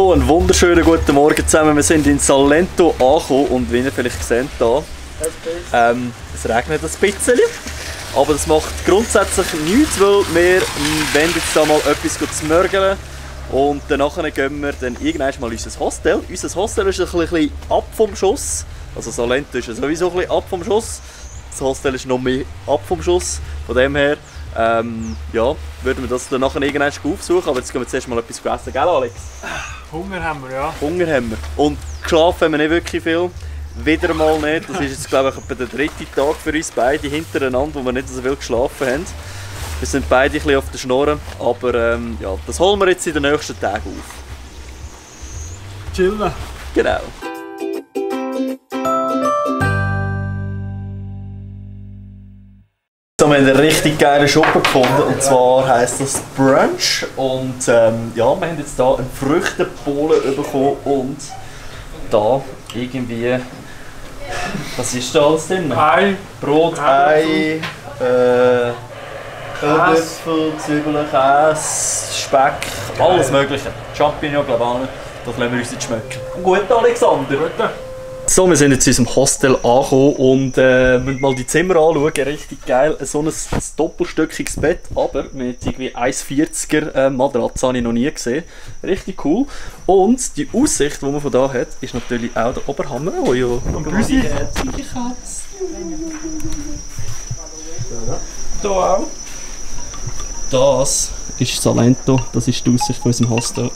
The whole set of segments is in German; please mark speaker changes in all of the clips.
Speaker 1: So, einen wunderschönen guten Morgen zusammen. Wir sind in Salento angekommen und wie ihr vielleicht seht hier, ähm, es regnet ein bisschen. Aber das macht grundsätzlich nichts, weil wir wollen jetzt da mal etwas zu mörgeln. Und danach gehen wir dann irgendwann mal in unser Hostel. Unser Hostel ist ein bisschen ab vom Schuss. Also Salento ist sowieso ein bisschen ab vom Schuss. Das Hostel ist noch mehr ab vom Schuss. Von dem her ähm, ja, würden wir das dann nachher irgendwann aufsuchen. Aber jetzt gehen wir zuerst mal etwas essen, gell Alex?
Speaker 2: Hunger haben wir, ja.
Speaker 1: Hunger haben wir. Und geschlafen haben wir nicht wirklich viel. Wieder mal nicht. Das ist jetzt glaube ich der dritte Tag für uns beide hintereinander, wo wir nicht so viel geschlafen haben. Wir sind beide ein bisschen auf der Schnur, aber ähm, ja, das holen wir jetzt in den nächsten Tagen auf.
Speaker 2: Chillen.
Speaker 1: Genau. So, wir haben einen richtig geilen Shop gefunden und zwar heisst das Brunch und ähm, ja, wir haben jetzt hier einen Früchtepolen bekommen und da irgendwie, was ist da alles drin?
Speaker 2: Ei.
Speaker 1: Brot, Ei, äh, Zwiebeln, Käse, Speck, alles mögliche. Champignon, glaube ich auch nicht. Das lassen wir uns jetzt schmecken. Gut, Alexander.
Speaker 2: Gute.
Speaker 1: So, wir sind jetzt in unserem Hostel angekommen und äh, müssen mal die Zimmer anschauen. Richtig geil. So ein, ein doppelstöckiges Bett, aber mit irgendwie 1,40er äh, Matratze habe ich noch nie gesehen. Richtig cool. Und die Aussicht, die man von da hat, ist natürlich auch der Oberhammer, wo ja
Speaker 2: Und Büsi. Da auch.
Speaker 1: Das ist Salento, das ist die Aussicht von unserem Hostel.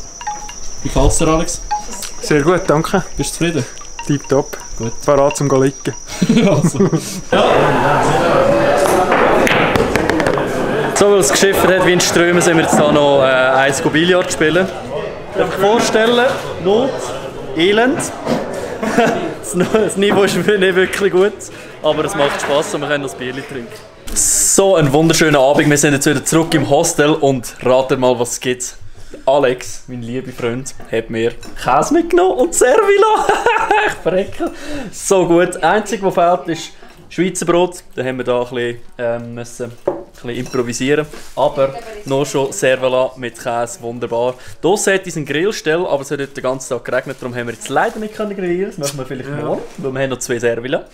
Speaker 1: Wie gefällt es dir, Alex?
Speaker 2: Sehr gut, danke.
Speaker 1: Bist du zufrieden?
Speaker 2: Tipptopp.
Speaker 1: Gut.
Speaker 2: Parat zum Liegen.
Speaker 1: also. So, weil es geschifft hat wie in Strömen, sind wir jetzt hier noch äh, eins Billard spielen. Darf ich vorstellen, Not, Elend. das Niveau ist nicht wirklich gut, aber es macht Spaß und wir können das Bier trinken. So, einen wunderschönen Abend. Wir sind jetzt wieder zurück im Hostel und ratet mal, was es gibt. Alex, mein lieber Freund, hat mir Käse mitgenommen und Servila. ich verrecke. So gut. Das Einzige, was fehlt, ist Schweizer Brot. Da haben wir da ein bisschen, ähm, müssen, ein bisschen improvisieren. Aber noch schon Servila mit Käse, wunderbar. Hier seht ihr einen Grillstell, aber es hat heute den ganzen Tag geregnet, darum haben wir jetzt leider nicht können grillieren. Das machen wir vielleicht morgen, weil wir haben noch zwei Servila.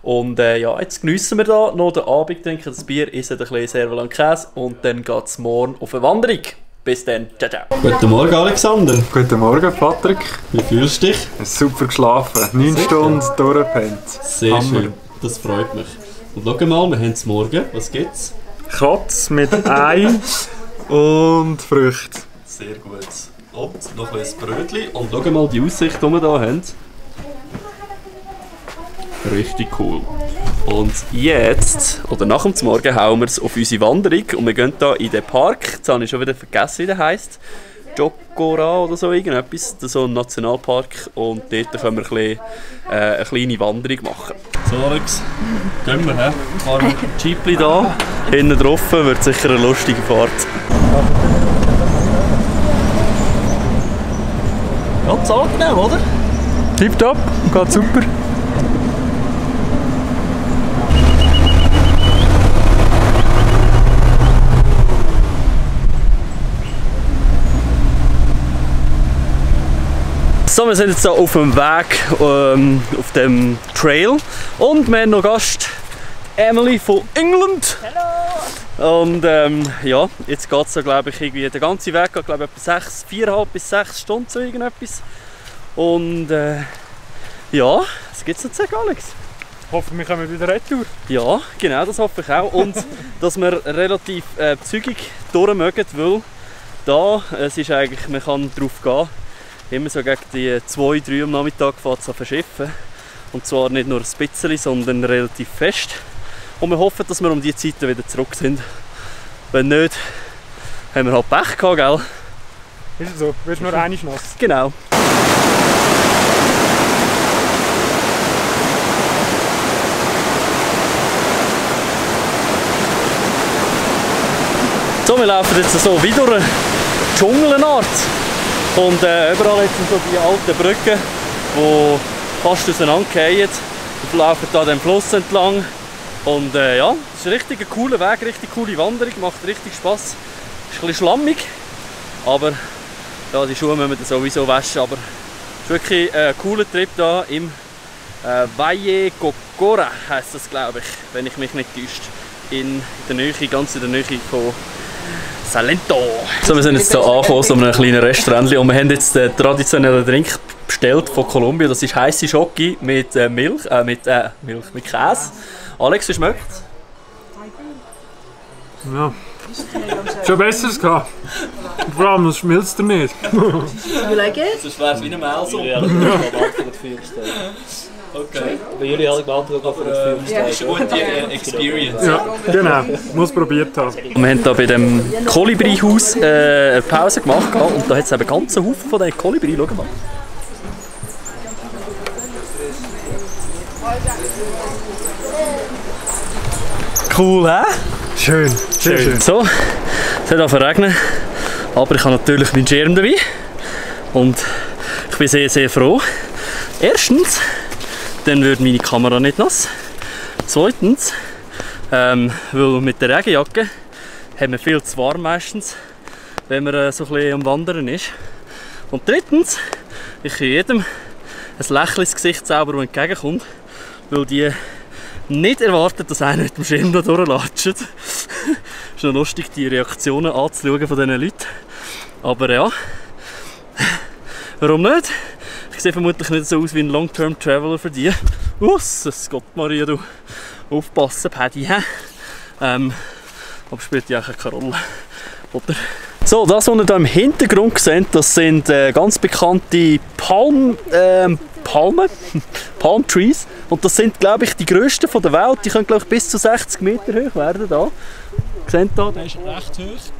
Speaker 1: Und äh, ja, jetzt geniessen wir da noch den Abend, trinken das Bier, essen ein bisschen Servila und Käse und dann geht es morgen auf eine Wanderung. Bis dann, ciao ciao. Guten Morgen Alexander,
Speaker 2: Guten Morgen, Patrick.
Speaker 1: wie fühlst du dich?
Speaker 2: Super geschlafen. 9
Speaker 1: Sicher?
Speaker 2: Stunden durchgepennt.
Speaker 1: Sehr
Speaker 2: Hammer.
Speaker 1: schön, das freut mich. Und schau mal, wir haben es morgen, was gibt's?
Speaker 2: Kotz mit Ei und Früchte.
Speaker 1: Sehr gut. Und noch ein Brötchen. Und schau mal die Aussicht, die wir hier haben. Richtig cool. Und jetzt, oder nach dem Morgen, hauen wir es auf unsere Wanderung und wir gehen hier in den Park. Jetzt habe ich schon wieder vergessen, wie der heisst. Jokora oder so irgendetwas, Das ist so ein Nationalpark und dort können wir ein bisschen, äh, eine kleine Wanderung machen. So Alex, gehen wir, hä? Fahren wir mit dem Jeepli da, hinten drauf, wird sicher eine lustige Fahrt. Ja, das angenehm, oder?
Speaker 2: Tipptopp, geht super.
Speaker 1: So, wir sind jetzt hier auf dem Weg ähm, auf dem Trail und wir haben noch Gast Emily von England. Hallo! Und ähm, ja, jetzt geht es da glaube ich irgendwie, der ganze Weg geht glaube ich etwa 6, 4,5 bis 6 Stunden so irgendetwas. Und äh, ja, was gibt es noch zu sagen, Alex?
Speaker 2: Hoffen wir kommen wieder retour.
Speaker 1: Ja, genau, das hoffe ich auch. Und dass wir relativ äh, zügig durch mögen, weil da, es ist eigentlich, man kann drauf gehen, immer so gegen die 2, 3 am Nachmittag fährt es verschiffen. Und zwar nicht nur ein bisschen, sondern relativ fest. Und wir hoffen, dass wir um die Zeit dann wieder zurück sind. Wenn nicht, haben wir halt Pech gehabt, gell?
Speaker 2: Ist es so? Wirst nur eine nass.
Speaker 1: Genau. So, wir laufen jetzt so wie durch eine Dschungelart. Und äh, überall jetzt sind so die alten Brücken, die fast auseinanderfallen. Wir laufen da den Fluss entlang. Und äh, ja, es ist ein richtig cooler Weg, richtig coole Wanderung, macht richtig Spaß. Ist ein bisschen schlammig, aber Ja, die Schuhe müssen wir sowieso waschen, aber es ist wirklich ein cooler Trip da im äh, Valle Cocora heisst das glaube ich, wenn ich mich nicht täuscht. In der Nähe, ganz in der Nähe von Salento. So, wir sind jetzt hier angekommen, so einem kleinen Restaurant und wir haben jetzt den traditionellen Drink bestellt von Kolumbien. Das ist heiße Schoki mit äh, Milch, äh, mit, äh, Milch, mit Käse. Alex, wie schmeckt's?
Speaker 2: Ja. Schon besseres gehabt. Vor allem, das schmilzt er nicht.
Speaker 3: You like it?
Speaker 1: Sonst wäre es wie eine Mehlsuppe. Okay.
Speaker 4: Beantwoord ook voor het
Speaker 3: Ja.
Speaker 1: Das ist eine gute Experience.
Speaker 2: Ja, genau. Muss probiert haben.
Speaker 1: Wir haben hier bei dem Kolibri-Haus äh, eine Pause gemacht und da hat es einen Haufen von diesen Kolibri. Schau mal. Cool, hä?
Speaker 2: Schön, sehr schön.
Speaker 1: So, es hat angefangen regnen, aber ich habe natürlich meinen Schirm dabei und ich bin sehr, sehr froh. Erstens, dann wird meine Kamera nicht nass. Zweitens, ähm, weil mit der Regenjacke haben wir viel zu warm meistens, wenn man äh, so ein bisschen am Wandern ist. Und drittens, ich kann jedem ein Lächeln ins Gesicht zaubern, der entgegenkommt, weil die nicht erwartet, dass einer mit dem Schirm da durchlatscht. ist noch lustig, die Reaktionen anzuschauen von diesen Leuten. Aber ja, warum nicht? Ich sehe vermutlich nicht so aus wie ein Long-Term-Traveler für die. Usses, Gott Maria, du. Aufpassen, Paddy, hä? Ähm, aber spielt ja keine Rolle. Oder? So, das, was ihr hier im Hintergrund seht, das sind äh, ganz bekannte Palm, ähm, Palmen, Palm Trees. Und das sind, glaube ich, die grössten von der Welt. Die können, glaube ich, bis zu 60 Meter hoch werden. Da. Seht ihr, der ist recht hoch.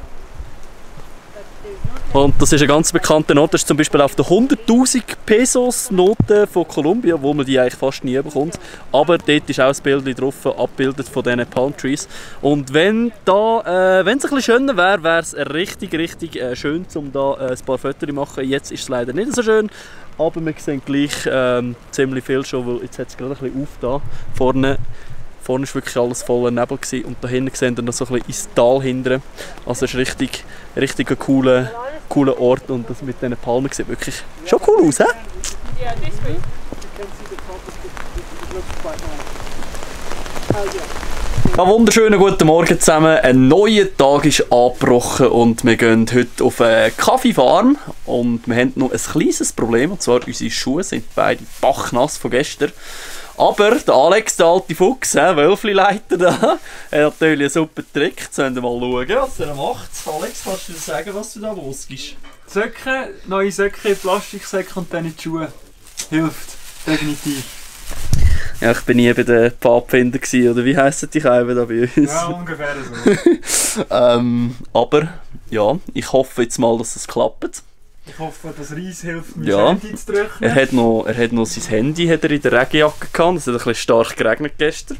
Speaker 1: Und das ist ein ganz bekannter Note. Das ist zum Beispiel auf der 100.000 Pesos Note von Kolumbien, wo man die eigentlich fast nie bekommt. Aber dort ist auch ein Bild drauf, abgebildet von diesen Palm Trees. Und wenn da, äh, wenn es ein bisschen schöner wäre, wäre es richtig, richtig äh, schön, um da äh, ein paar Fotos zu machen. Jetzt ist es leider nicht so schön, aber wir sehen gleich ähm, ziemlich viel schon, weil jetzt hat es gerade ein bisschen auf da vorne. Vorne war wirklich alles voller Nebel gewesen, und da hinten sehen wir noch so ein bisschen ins Tal hinten. Also es ist richtig, richtig ein cooler, cooler Ort und das mit diesen Palmen sieht wirklich schon cool aus, hä? Ja, wunderschönen guten Morgen zusammen. Ein neuer Tag ist angebrochen und wir gehen heute auf eine Kaffeefarm. Und wir haben noch ein kleines Problem, und zwar unsere Schuhe sind beide bachnass von gestern. Aber der Alex, der alte Fuchs, äh, Wölfli-Leiter da, er hat natürlich einen super Trick. Jetzt wollen wir mal schauen, was er macht. Alex, kannst du dir sagen, was du da losgibst?
Speaker 2: Söcke, neue Söcke, Plastiksäcke und dann in die Schuhe. Hilft, definitiv.
Speaker 1: Ja, ich bin nie bei den Pfadfinder gewesen, oder wie heissen die Käufe da bei uns?
Speaker 2: Ja, ungefähr so.
Speaker 1: Ähm, aber ja, ich hoffe jetzt mal, dass es klappt.
Speaker 2: Ich hoffe, das Reis hilft mir,
Speaker 1: Ja.
Speaker 2: Handy zu drücken.
Speaker 1: Er hat noch, er hat noch sein Handy hat er in der Regenjacke gehabt. Es hat ein bisschen stark geregnet gestern.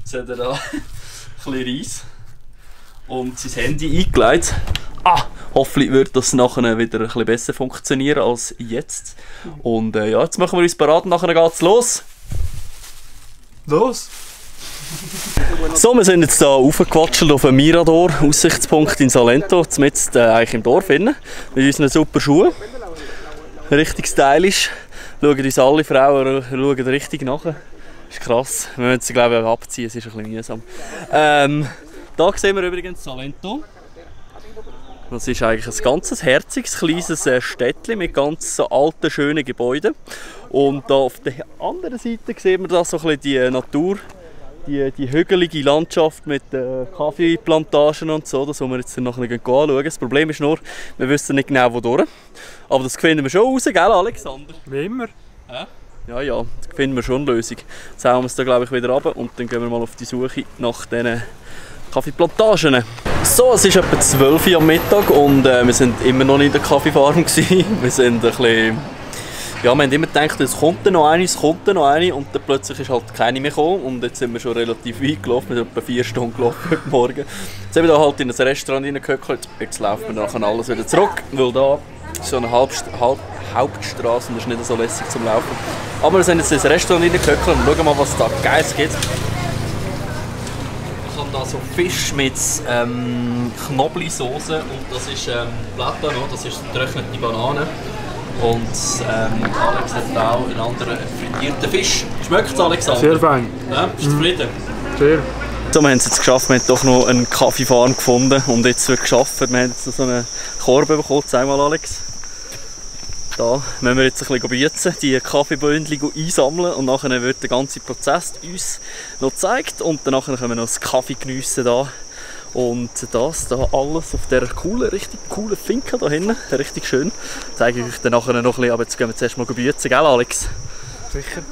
Speaker 1: Jetzt hat er da ein bisschen Reis und sein Handy eingelegt. Ah, hoffentlich wird das nachher wieder ein bisschen besser funktionieren als jetzt. Und äh, ja, jetzt machen wir uns bereit und nachher geht's los.
Speaker 2: Los!
Speaker 1: So, wir sind jetzt hier aufgequatscht auf einem Mirador, Aussichtspunkt in Salento, jetzt äh, eigentlich im Dorf innen, mit unseren super Schuhen. Richtig stylisch. Schauen uns alle Frauen schauen richtig nach. ist krass. Wir müssen sie glaube ich abziehen, es ist ein bisschen mühsam. Ähm, da sehen wir übrigens Salento. Das ist eigentlich ein ganzes herziges, kleines äh, Städtchen mit ganz alten, schönen Gebäuden. Und auf der anderen Seite sehen wir da so ein bisschen die Natur, die, die hügelige Landschaft mit äh, Kaffeeplantagen und so, das wollen wir jetzt nachher anschauen. Das Problem ist nur, wir wissen nicht genau wodurch. Aber das finden wir schon raus, gell Alexander?
Speaker 2: Wie immer.
Speaker 1: Ja, ja, da finden wir schon eine Lösung. Jetzt hauen wir es da glaube ich wieder runter und dann gehen wir mal auf die Suche nach diesen Kaffeeplantagen. So, es ist etwa 12 Uhr am Mittag und äh, wir sind immer noch nicht in der Kaffeefarm gewesen. Wir sind ein bisschen... Ja, wir haben immer gedacht, es kommt noch eine, es kommt noch eine und dann plötzlich ist halt keine mehr gekommen und jetzt sind wir schon relativ weit gelaufen, wir sind etwa vier Stunden gelaufen heute Morgen. Jetzt sind wir da halt in ein Restaurant reingehöckelt, jetzt laufen wir nachher alles wieder zurück, weil da ist so eine Halbst Halb Hauptstraße und das ist nicht so lässig zum Laufen. Aber wir sind jetzt in ein Restaurant reingehöckelt und schauen mal, was da Geiles gibt. Man kann hier so Fisch mit ähm, Knoblauchsoße und das ist ähm, Platano, das ist getrocknete Banane. Und ähm, Alex hat auch einen anderen frittierten Fisch. Schmeckt es, Alexander?
Speaker 2: Sehr fein.
Speaker 1: Ja, bist du zufrieden?
Speaker 2: Sehr.
Speaker 1: So, wir haben es jetzt geschafft, wir haben doch noch einen Kaffeefarm gefunden und jetzt wird geschafft. Wir haben jetzt so einen Korb bekommen, zeig mal Alex. Da müssen wir jetzt ein bisschen biezen, die Kaffeebündel einsammeln und nachher wird der ganze Prozess uns noch gezeigt und danach können wir noch das Kaffee geniessen da. Und das da alles auf der coolen, richtig coolen Finca da hinten, richtig schön. Zeige ich euch dann nachher noch ein bisschen, aber jetzt gehen wir zuerst mal biezen, gell Alex?
Speaker 2: Sicher.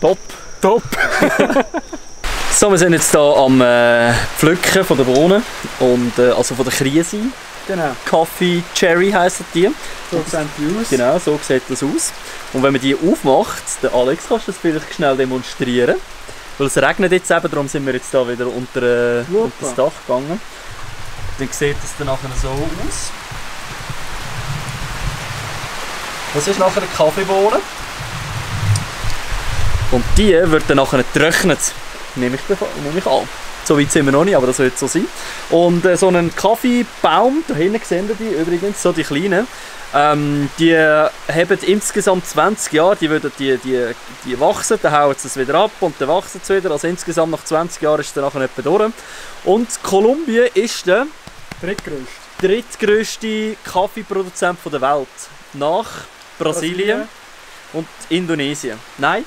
Speaker 1: Top!
Speaker 2: Top.
Speaker 1: So, wir sind jetzt hier am äh, Pflücken von der Bohnen und äh, also von der Krise.
Speaker 2: Genau.
Speaker 1: Coffee Cherry heissen die.
Speaker 2: So sehen die aus.
Speaker 1: Genau, so sieht das aus. Und wenn man die aufmacht, der Alex kannst du das vielleicht schnell demonstrieren. Weil es regnet jetzt eben, darum sind wir jetzt da wieder unter, äh, unter das Dach gegangen. Dann sieht es dann nachher so aus. Das ist nachher eine Kaffeebohne. Und die wird dann nachher getrocknet. Nehme ich, nehme ich an. So weit sind wir noch nicht, aber das wird so sein. Und äh, so einen Kaffeebaum, da hinten sehen wir die übrigens, so die kleinen, ähm, die haben insgesamt 20 Jahre, die, würden, die, die, die wachsen, dann hauen sie es wieder ab und dann wachsen sie wieder. Also insgesamt nach 20 Jahren ist es dann nachher etwa durch. Und Kolumbien ist der
Speaker 2: Drittgrößte.
Speaker 1: drittgrößte Kaffeeproduzent der Welt. Nach Brasilien, und Indonesien. Nein,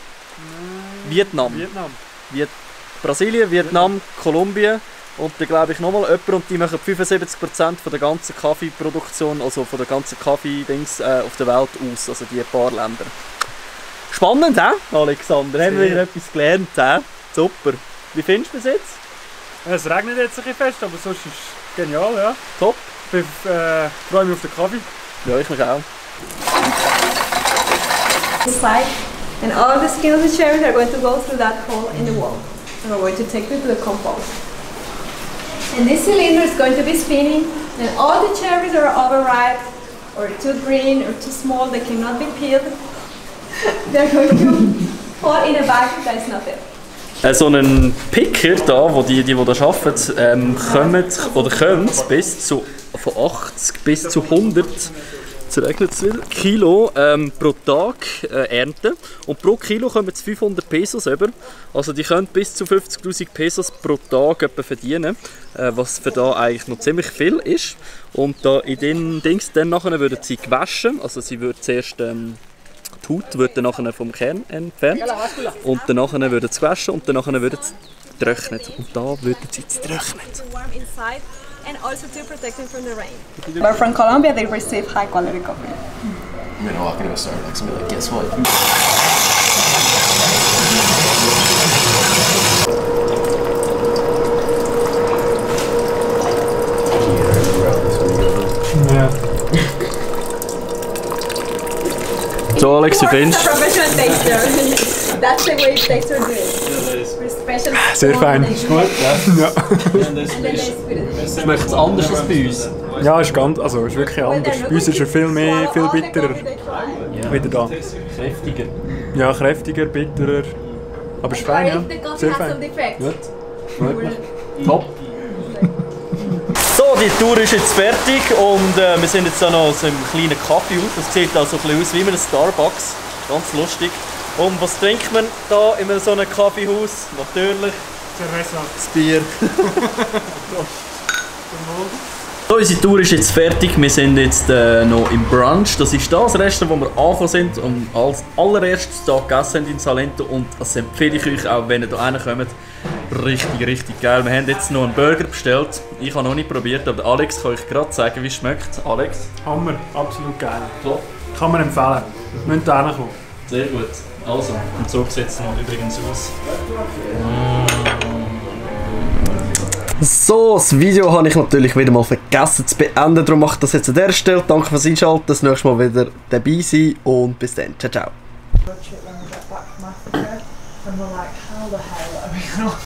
Speaker 1: Vietnam.
Speaker 2: Vietnam.
Speaker 1: Brasilien, Vietnam, Kolumbien und dann glaube ich nochmal jemand und die machen 75% von der ganzen Kaffeeproduktion, also von der ganzen Kaffee-Dings äh, auf der Welt aus, also die paar Länder. Spannend, hä, Alexander? Haben wir
Speaker 2: Sehr.
Speaker 1: wieder etwas gelernt, hä? Super. Wie findest du das jetzt?
Speaker 2: Es regnet jetzt ein bisschen fest, aber sonst ist es genial, ja.
Speaker 1: Top.
Speaker 2: Ich äh, freue mich auf den Kaffee.
Speaker 1: Ja, ich mich auch.
Speaker 3: Inside, and all the of the cherries are going to go through that hole in the wall. And we're going to take it to the compost. And this cylinder is going to be spinning, and all the cherries are overripe, or too green, or too small, they cannot be peeled. They're going to fall in a bag that is not there.
Speaker 1: Äh, so einen Picker da, wo die, die, die da arbeiten, ähm, kommen oder können bis zu von 80 bis zu 100 jetzt regnet es wieder, Kilo ähm, pro Tag äh, ernten und pro Kilo kommen jetzt 500 Pesos über. Also die können bis zu 50'000 Pesos pro Tag verdienen, äh, was für da eigentlich noch ziemlich viel ist. Und da in den Dings dann nachher würden sie gewaschen, also sie würden zuerst ähm, die Haut wird dann nachher vom Kern entfernt. Und nachher wird es gewaschen und dann nachher wird es getrocknet und da wird es jetzt getrocknet.
Speaker 3: Warm inside and also to protect them from the rain. But from Colombia, they receive high quality coffee.
Speaker 5: I'm gonna walk into a Starbucks and be like, guess what?
Speaker 2: Ja.
Speaker 1: So Alex, wie findest
Speaker 3: a. That's the way taster do it.
Speaker 2: Sehr fein.
Speaker 3: spoon and-
Speaker 2: Ja.
Speaker 1: du? Schmeckt es anders als bei uns?
Speaker 2: ja, ist ganz, also ist wirklich anders. Bei uns ist er viel mehr, viel bitterer. Wieder da.
Speaker 1: Kräftiger.
Speaker 2: Ja, kräftiger, bitterer. Aber ist fein, ja. Sehr
Speaker 3: has some
Speaker 2: fein.
Speaker 3: defects.
Speaker 1: Top. So, die Tour ist jetzt fertig und äh, wir sind jetzt da noch so im kleinen Kaffeehaus. Das sieht also ein bisschen aus wie in einem Starbucks. Ganz lustig. Und was trinkt man da in so einem Kaffeehaus? Natürlich
Speaker 2: Cerveza.
Speaker 1: das Bier. So, unsere Tour ist jetzt fertig. Wir sind jetzt äh, noch im Brunch. Das ist das Restaurant, wo wir angefangen sind und als allererstes hier gegessen haben in Salento. Und das empfehle ich euch auch, wenn ihr hier reinkommt. Richtig, richtig geil. Wir haben jetzt noch einen Burger bestellt. Ich habe noch nicht probiert, aber Alex kann euch gerade sagen, wie es schmeckt. Alex?
Speaker 2: Hammer, absolut geil.
Speaker 1: Top.
Speaker 2: Kann man empfehlen. Müsst ihr hinkommen.
Speaker 1: Sehr gut. Also, und so sieht noch übrigens aus. So, das Video habe ich natürlich wieder mal vergessen zu beenden. Darum mache ich das jetzt an der Stelle. Danke fürs Einschalten. Das nächste Mal wieder dabei sein und bis dann. Ciao, ciao.